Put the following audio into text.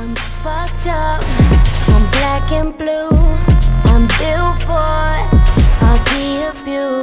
I'm fucked up, I'm black and blue, I'm built for I'll be abused.